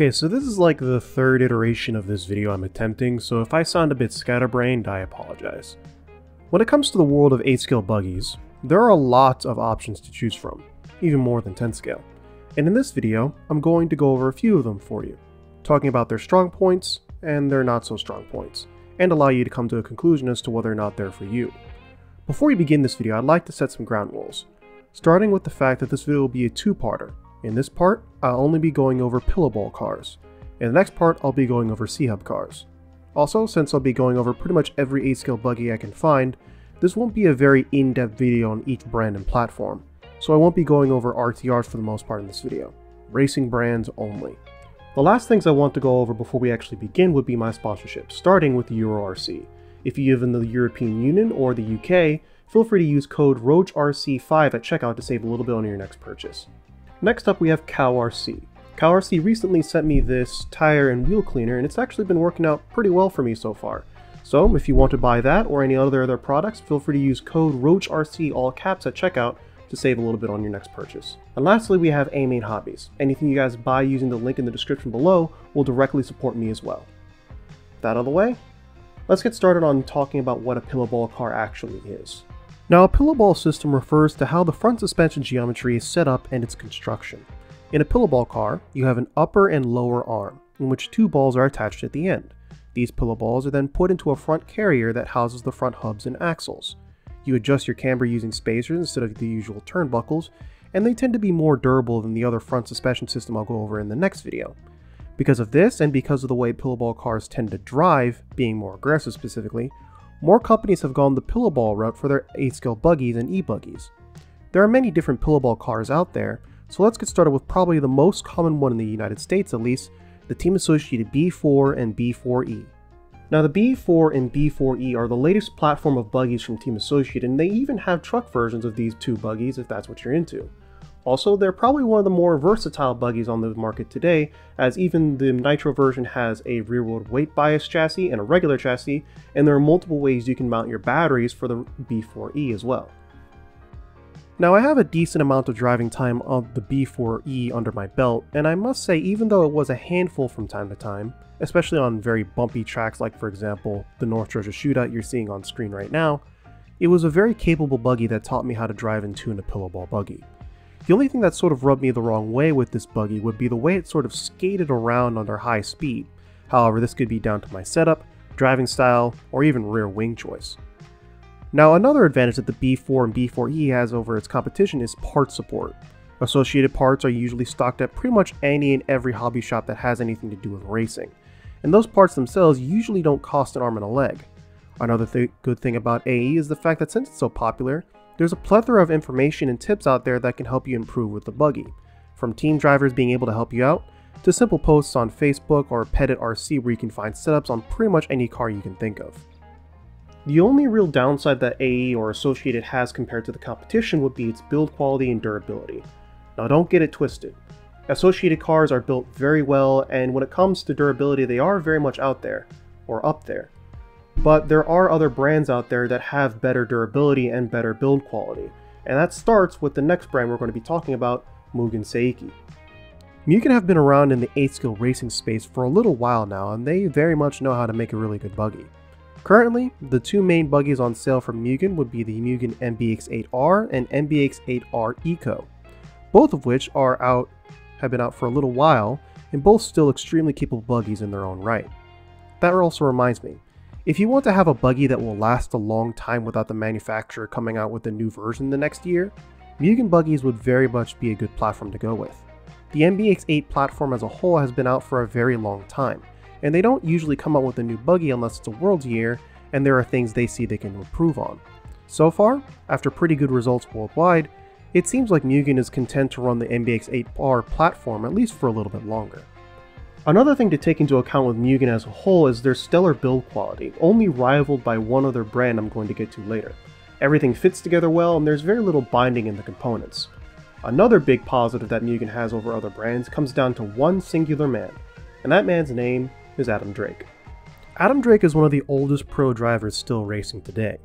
Okay, so this is like the third iteration of this video I'm attempting, so if I sound a bit scatterbrained, I apologize. When it comes to the world of 8-scale buggies, there are a lot of options to choose from, even more than 10 scale. And in this video, I'm going to go over a few of them for you, talking about their strong points and their not so strong points, and allow you to come to a conclusion as to whether or not they're for you. Before we begin this video, I'd like to set some ground rules, starting with the fact that this video will be a two-parter, in this part, I'll only be going over Pillowball cars. In the next part, I'll be going over C-Hub cars. Also, since I'll be going over pretty much every 8-scale buggy I can find, this won't be a very in-depth video on each brand and platform, so I won't be going over RTRs for the most part in this video. Racing brands only. The last things I want to go over before we actually begin would be my sponsorship, starting with EuroRC. If you live in the European Union or the UK, feel free to use code ROACHRC5 at checkout to save a little bit on your next purchase. Next up we have CowRC. CowRC recently sent me this tire and wheel cleaner and it's actually been working out pretty well for me so far. So if you want to buy that or any other other products, feel free to use code ROACHRC all caps at checkout to save a little bit on your next purchase. And lastly, we have AMain Hobbies. Anything you guys buy using the link in the description below will directly support me as well. That out of the way, let's get started on talking about what a pillowball car actually is. Now, a pillowball system refers to how the front suspension geometry is set up and its construction. In a pillowball car, you have an upper and lower arm, in which two balls are attached at the end. These pillow balls are then put into a front carrier that houses the front hubs and axles. You adjust your camber using spacers instead of the usual turnbuckles, and they tend to be more durable than the other front suspension system I'll go over in the next video. Because of this, and because of the way pillowball cars tend to drive, being more aggressive specifically, more companies have gone the pillowball route for their 8-scale buggies and e-buggies. There are many different pillowball cars out there, so let's get started with probably the most common one in the United States at least, the Team Associated B4 and B4E. Now the B4 and B4E are the latest platform of buggies from Team Associated and they even have truck versions of these two buggies if that's what you're into. Also, they're probably one of the more versatile buggies on the market today, as even the Nitro version has a rear-wheel weight bias chassis and a regular chassis, and there are multiple ways you can mount your batteries for the B4E as well. Now I have a decent amount of driving time of the B4E under my belt, and I must say even though it was a handful from time to time, especially on very bumpy tracks like for example the North Georgia shootout you're seeing on screen right now, it was a very capable buggy that taught me how to drive and tune a pillowball buggy. The only thing that sort of rubbed me the wrong way with this buggy would be the way it sort of skated around under high speed. However, this could be down to my setup, driving style, or even rear wing choice. Now another advantage that the B4 and B4E has over its competition is part support. Associated parts are usually stocked at pretty much any and every hobby shop that has anything to do with racing, and those parts themselves usually don't cost an arm and a leg. Another th good thing about AE is the fact that since it's so popular, there's a plethora of information and tips out there that can help you improve with the buggy, from team drivers being able to help you out, to simple posts on Facebook or Petit RC where you can find setups on pretty much any car you can think of. The only real downside that AE or Associated has compared to the competition would be its build quality and durability. Now don't get it twisted. Associated cars are built very well and when it comes to durability they are very much out there, or up there. But there are other brands out there that have better durability and better build quality, and that starts with the next brand we're going to be talking about, Mugen Seiki. Mugen have been around in the 8-skill racing space for a little while now, and they very much know how to make a really good buggy. Currently, the two main buggies on sale from Mugen would be the Mugen MBX8R and MBX8R Eco, both of which are out, have been out for a little while, and both still extremely capable buggies in their own right. That also reminds me, if you want to have a buggy that will last a long time without the manufacturer coming out with a new version the next year, Mugen buggies would very much be a good platform to go with. The MBX8 platform as a whole has been out for a very long time, and they don't usually come out with a new buggy unless it's a World's Year and there are things they see they can improve on. So far, after pretty good results worldwide, it seems like Mugen is content to run the MBX8R platform at least for a little bit longer. Another thing to take into account with Mugen as a whole is their stellar build quality, only rivaled by one other brand I'm going to get to later. Everything fits together well and there's very little binding in the components. Another big positive that Mugen has over other brands comes down to one singular man, and that man's name is Adam Drake. Adam Drake is one of the oldest pro drivers still racing today.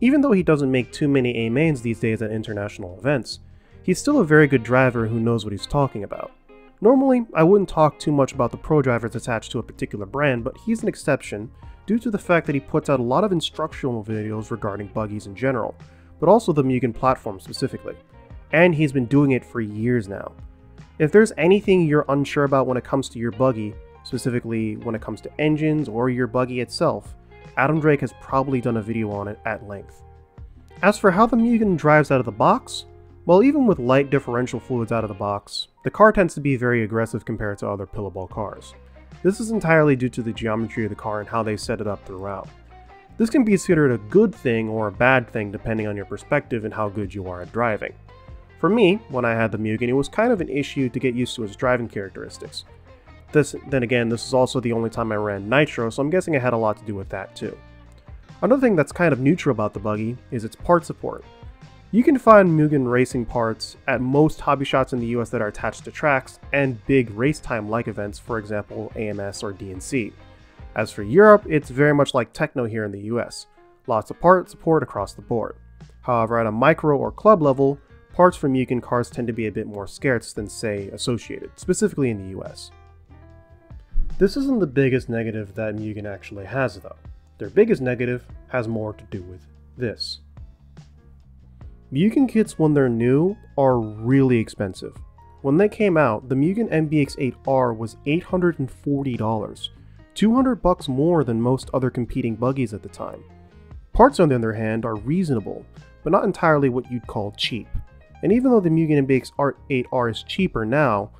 Even though he doesn't make too many A-mains these days at international events, he's still a very good driver who knows what he's talking about. Normally, I wouldn't talk too much about the pro drivers attached to a particular brand, but he's an exception due to the fact that he puts out a lot of instructional videos regarding buggies in general, but also the Mugen platform specifically. And he's been doing it for years now. If there's anything you're unsure about when it comes to your buggy, specifically when it comes to engines or your buggy itself, Adam Drake has probably done a video on it at length. As for how the Mugen drives out of the box, well even with light differential fluids out of the box, the car tends to be very aggressive compared to other pillowball cars. This is entirely due to the geometry of the car and how they set it up throughout. This can be considered a good thing or a bad thing depending on your perspective and how good you are at driving. For me, when I had the Mugen, it was kind of an issue to get used to its driving characteristics. This, then again, this is also the only time I ran Nitro, so I'm guessing it had a lot to do with that too. Another thing that's kind of neutral about the buggy is its part support. You can find Mugen racing parts at most hobby shops in the US that are attached to tracks and big race time like events, for example AMS or DNC. As for Europe, it's very much like Tekno here in the US. Lots of part support across the board. However, at a micro or club level, parts for Mugen cars tend to be a bit more scarce than, say, Associated, specifically in the US. This isn't the biggest negative that Mugen actually has, though. Their biggest negative has more to do with this. Mugen kits when they're new are really expensive. When they came out, the Mugen MBX8R was $840, 200 bucks more than most other competing buggies at the time. Parts on the other hand are reasonable, but not entirely what you'd call cheap. And even though the Mugen MBX Art 8R is cheaper now,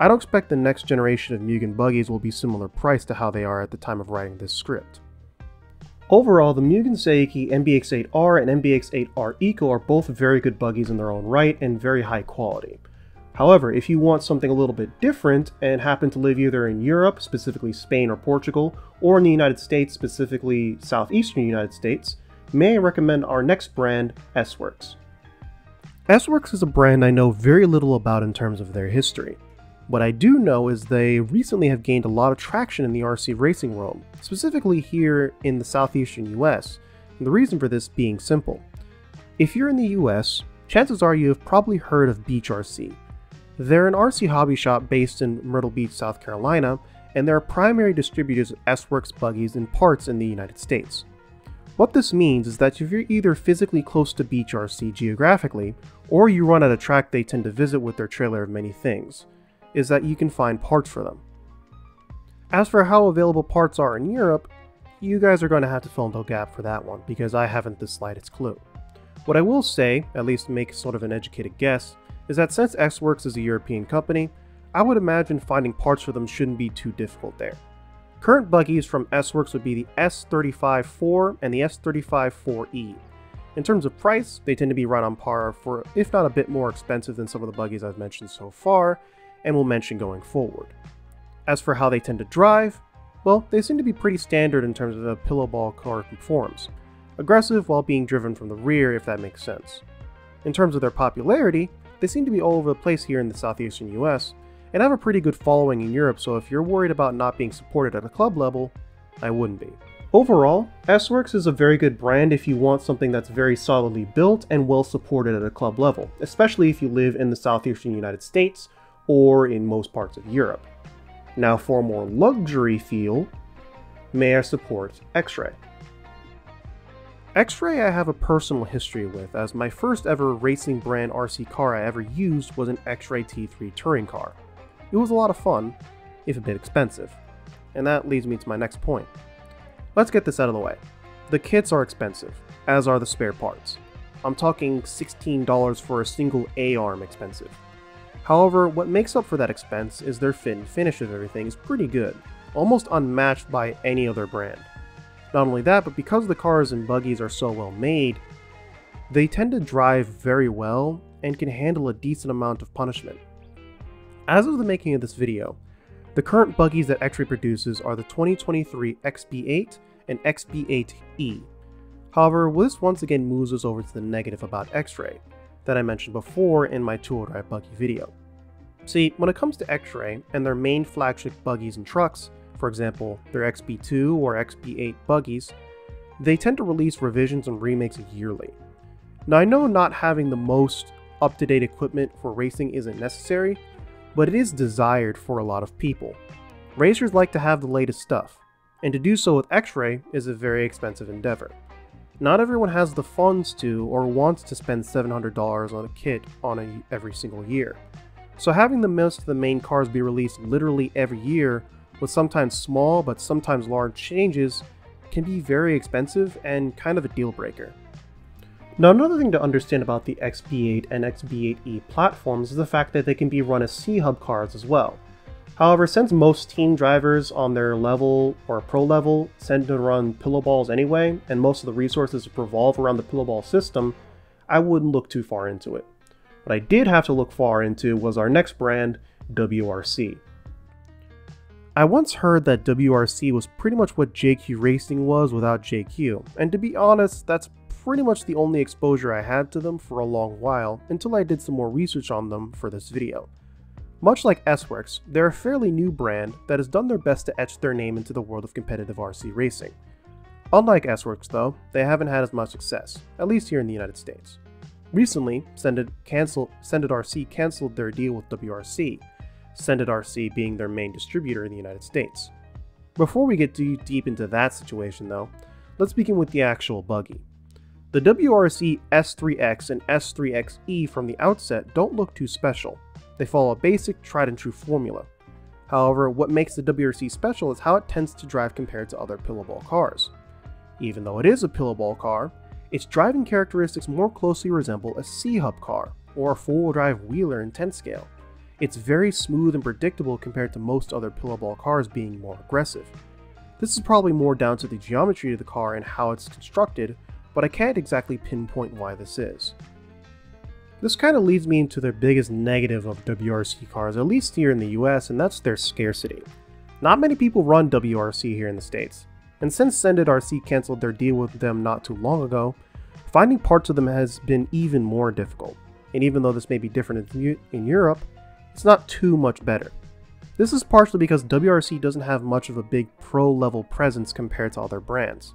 I don't expect the next generation of Mugen buggies will be similar price to how they are at the time of writing this script. Overall, the Mugen Seiki MBX8R and MBX8R Eco are both very good buggies in their own right and very high quality. However, if you want something a little bit different and happen to live either in Europe, specifically Spain or Portugal, or in the United States, specifically southeastern United States, may I recommend our next brand, SWorkz. SWorkz is a brand I know very little about in terms of their history. What I do know is they recently have gained a lot of traction in the RC racing world, specifically here in the southeastern US, and the reason for this being simple. If you're in the US, chances are you have probably heard of Beach RC. They're an RC hobby shop based in Myrtle Beach, South Carolina, and they're primary distributors of SWorkz buggies and parts in the United States. What this means is that if you're either physically close to Beach RC geographically, or you run at a track they tend to visit with their trailer of many things, is that you can find parts for them. As for how available parts are in Europe, you guys are going to have to fill in the gap for that one, because I haven't the slightest clue. What I will say, at least make sort of an educated guess, is that since SWorkz is a European company, I would imagine finding parts for them shouldn't be too difficult there. Current buggies from SWorkz would be the S35-4 and the S35-4E. In terms of price, they tend to be right on par for, if not a bit more expensive than some of the buggies I've mentioned so far, and will mention going forward. As for how they tend to drive, well, they seem to be pretty standard in terms of a pillowball car performs. Aggressive while being driven from the rear, if that makes sense. In terms of their popularity, they seem to be all over the place here in the southeastern US, and have a pretty good following in Europe, so if you're worried about not being supported at a club level, I wouldn't be. Overall, SWorkz is a very good brand if you want something that's very solidly built and well supported at a club level, especially if you live in the southeastern United States or in most parts of Europe. Now for a more luxury feel, may I support X-Ray. X-Ray I have a personal history with, as my first ever racing brand RC car I ever used was an X-Ray T3 touring car. It was a lot of fun, if a bit expensive. And that leads me to my next point. Let's get this out of the way. The kits are expensive, as are the spare parts. I'm talking $16 for a single A-arm expensive. However, what makes up for that expense is their fin finish of everything is pretty good, almost unmatched by any other brand. Not only that, but because the cars and buggies are so well made, they tend to drive very well and can handle a decent amount of punishment. As of the making of this video, the current buggies that X-Ray produces are the 2023 XB8 and XB8E. However, this once again moves us over to the negative about X-Ray that I mentioned before in my two-wheel drive buggy video. See, when it comes to X-Ray and their main flagship buggies and trucks, for example, their XB2 or XB8 buggies, they tend to release revisions and remakes yearly. Now I know not having the most up-to-date equipment for racing isn't necessary, but it is desired for a lot of people. Racers like to have the latest stuff, and to do so with X-Ray is a very expensive endeavor. Not everyone has the funds to or wants to spend $700 on a kit on a, every single year. So having the most of the main cars be released literally every year with sometimes small but sometimes large changes can be very expensive and kind of a deal breaker. Now another thing to understand about the XB8 and XB8E platforms is the fact that they can be run as C-Hub cars as well. However, since most team drivers on their level or pro level tend to run pillow balls anyway, and most of the resources revolve around the pillow ball system, I wouldn't look too far into it. What I did have to look far into was our next brand, WRC. I once heard that WRC was pretty much what JQ Racing was without JQ, and to be honest, that's pretty much the only exposure I had to them for a long while until I did some more research on them for this video. Much like SWorkz, they're a fairly new brand that has done their best to etch their name into the world of competitive RC racing. Unlike SWorkz though, they haven't had as much success, at least here in the United States. Recently, Sended, RC canceled their deal with WRC, Sended RC being their main distributor in the United States. Before we get too deep into that situation though, let's begin with the actual buggy. The WRC S3X and S3XE from the outset don't look too special, they follow a basic, tried and true formula. However, what makes the WRC special is how it tends to drive compared to other pillowball cars. Even though it is a pillowball car, its driving characteristics more closely resemble a C-Hub car, or a four-wheel drive wheeler in 10 scale. It's very smooth and predictable compared to most other pillowball cars being more aggressive. This is probably more down to the geometry of the car and how it's constructed, but I can't exactly pinpoint why this is. This kind of leads me into the biggest negative of WRC cars, at least here in the US, and that's their scarcity. Not many people run WRC here in the States, and since Sended RC cancelled their deal with them not too long ago, finding parts of them has been even more difficult. And even though this may be different in, in Europe, it's not too much better. This is partially because WRC doesn't have much of a big pro level presence compared to other brands.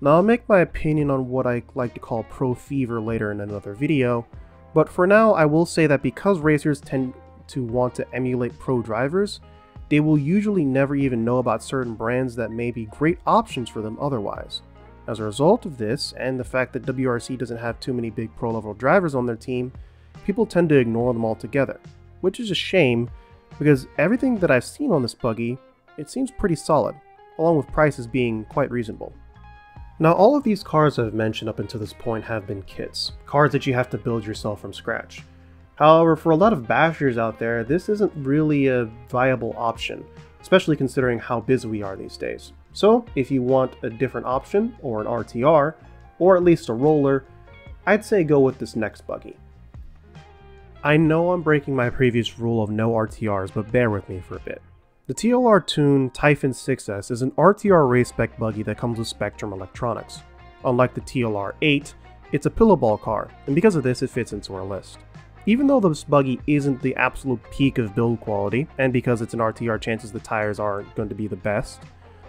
Now I'll make my opinion on what I like to call pro fever later in another video, but for now, I will say that because racers tend to want to emulate pro drivers, they will usually never even know about certain brands that may be great options for them otherwise. As a result of this, and the fact that WRC doesn't have too many big pro level drivers on their team, people tend to ignore them altogether, which is a shame because everything that I've seen on this buggy, it seems pretty solid, along with prices being quite reasonable. Now all of these cars I've mentioned up until this point have been kits, cars that you have to build yourself from scratch. However, for a lot of bashers out there, this isn't really a viable option, especially considering how busy we are these days. So if you want a different option, or an RTR, or at least a roller, I'd say go with this next buggy. I know I'm breaking my previous rule of no RTRs, but bear with me for a bit. The TLR Tune Typhon 6S is an RTR race spec buggy that comes with Spektrum electronics. Unlike the TLR 8, it's a pillowball car, and because of this it fits into our list. Even though this buggy isn't the absolute peak of build quality, and because it's an RTR chances the tires aren't going to be the best,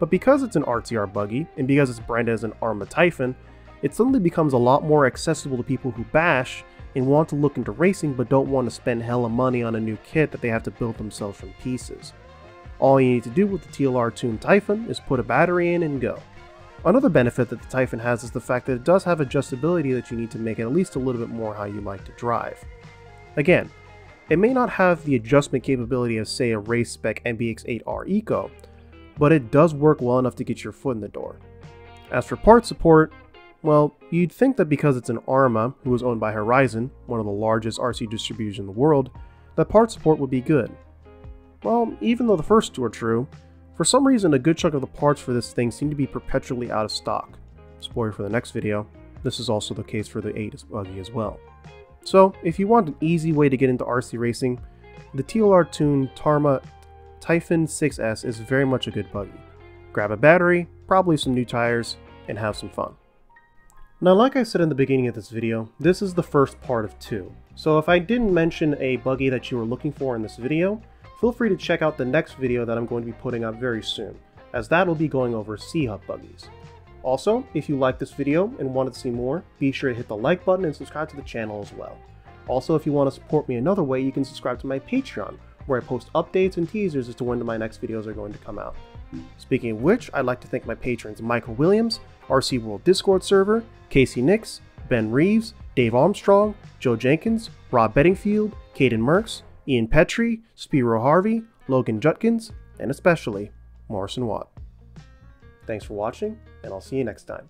but because it's an RTR buggy, and because it's branded as an Arrma Typhon, it suddenly becomes a lot more accessible to people who bash and want to look into racing but don't want to spend hella money on a new kit that they have to build themselves from pieces. All you need to do with the TLR Tune Typhon is put a battery in and go. Another benefit that the Typhon has is the fact that it does have adjustability that you need to make it at least a little bit more how you like to drive. Again, it may not have the adjustment capability of say a race spec MBX8R Eco, but it does work well enough to get your foot in the door. As for part support, well, you'd think that because it's an Arrma, who is owned by Horizon, one of the largest RC distributors in the world, that part support would be good. Well, even though the first two are true, for some reason a good chunk of the parts for this thing seem to be perpetually out of stock. Spoiler for the next video, this is also the case for the 8 buggy as well. So, if you want an easy way to get into RC racing, the TLR Tuned Arrma Typhon 6S is very much a good buggy. Grab a battery, probably some new tires, and have some fun. Now like I said in the beginning of this video, this is the first part of two. So if I didn't mention a buggy that you were looking for in this video, Feel free to check out the next video that I'm going to be putting out very soon, as that will be going over C-Hub buggies. Also, if you liked this video and wanted to see more, be sure to hit the like button and subscribe to the channel as well. Also, if you want to support me another way, you can subscribe to my Patreon, where I post updates and teasers as to when my next videos are going to come out. Speaking of which, I'd like to thank my patrons Michael Williams, RC World Discord server, Casey Nix, Ben Reeves, Dave Armstrong, Joe Jenkins, Rob Bettingfield, Caden Merks, Ian Petrie, Spiro Harvey, Logan Judkins, and especially Morrison Watt. Thanks for watching, and I'll see you next time.